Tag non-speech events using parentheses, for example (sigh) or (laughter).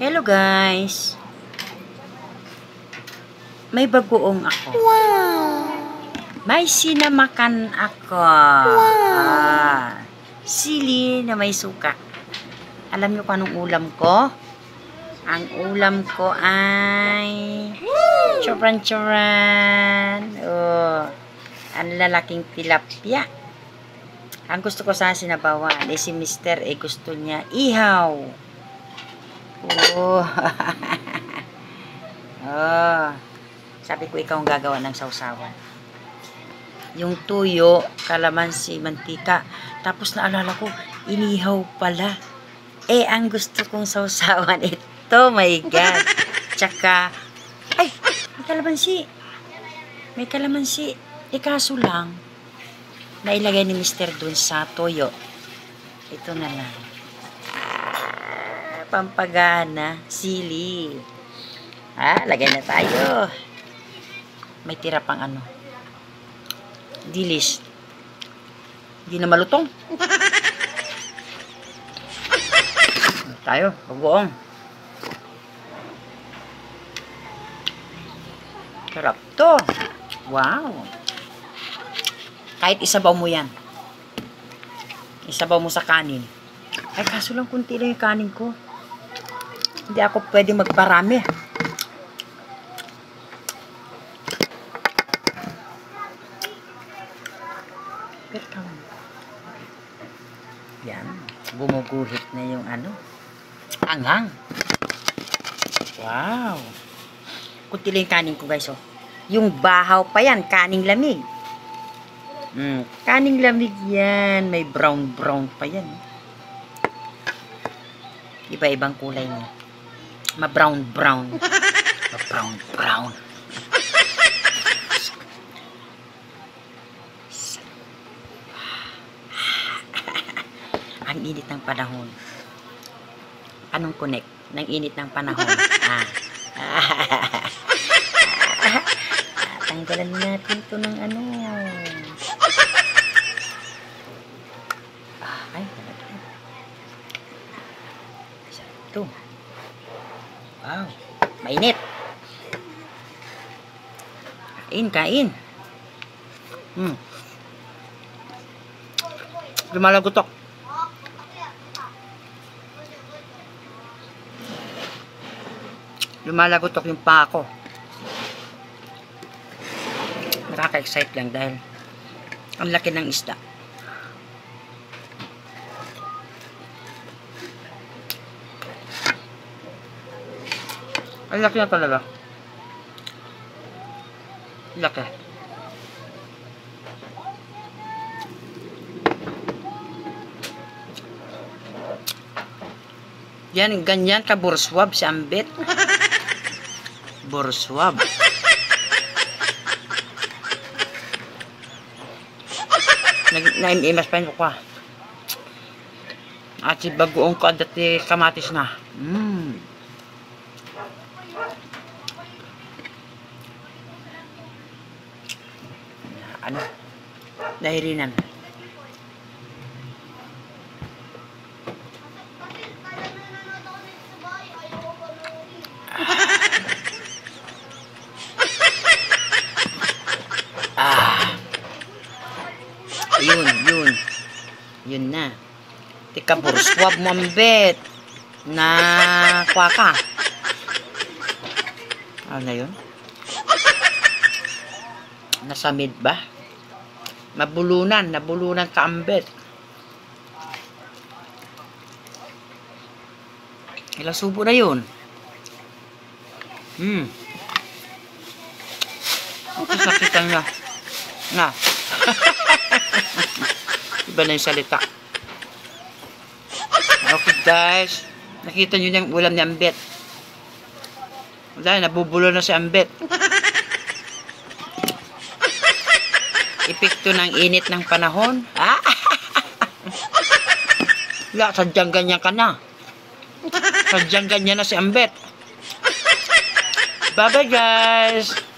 Hello guys. May bagoong ako. Wow! May sinamakan ako. Ah, sili na may suka. Alam niyo kung anong ulam ko? Ang ulam ko ay choran-choran. Oh, ang lalaking tilapia. Ang gusto ko sa sinabawan eh si Mister eh gusto niya ihaw. Oh. (laughs) oh. Sabi ko ikaw ang gagawa ng sausawan. Yung tuyo, kalamansi, mantika. Tapos naalala ko, inihaw pala. Eh, ang gusto kong sausawan (laughs) ito, my God. Tsaka, ay, may kalamansi. May kalamansi. Eh, kaso lang, nailagay ni Mr. dun sa toyo. Ito na lang. Pampagana, sili. Ah, lagay na tayo. May tira pang ano. Dilis. Hindi na malutong. (laughs) tayo, bagoong. Sarap to. Wow. Kahit isabaw mo yan. Isabaw mo sa kanin. Ay, kaso lang kunti lang yung kanin ko. Hindi ako pwede magparami. Pero. Yan. Bumuguhit na yung ano. Anghang. Wow. Kunti lang yung kanin ko guys. Oh. Yung bahaw pa yan. Kaning lamig. Mm, kaning lamig yan. May brown brown pa yan. Iba-ibang kulay niya. Ma-brown brown. (laughs) Ma-brown brown. Ang init ng panahon. Anong connect ng init ng panahon? ah. (laughs) Tanggalan natin to ng ano. Ah, ay, talaga. Ito. Wow. Mainit. Kain, kain. Hmm. Lumalagotok. Lumalagotok yung paa ko. Nakaka-excite lang dahil ang laki ng isda. Ang laki na talaga. Laki. Yan, ganyan ka burswab si Ambet. (laughs) Burswab. Nag naimimas pa yun ko At si bagoong ko dati kamatis na. Mmm. Ano? Dahirinan. (laughs) Ah. Yun, yun. Yun na. Tika, burswab mo ang bet. Na kwa ka. Ano na yun? Nasa mid ba? Mabulunan, nabulunan ka ang bet. Ilang subo na yun? Hmm. Ito sakitan niya. Na. (laughs) Iba na yung salita. Okay guys. Nakita nyo yung ulam ni Ambet. Wala, nabubulo na si Ambet. Epekto ng init ng panahon. Ah! (laughs) Wala, sadyang ganyan ka na. Sadyang ganyan na si Ambet. Bye-bye guys.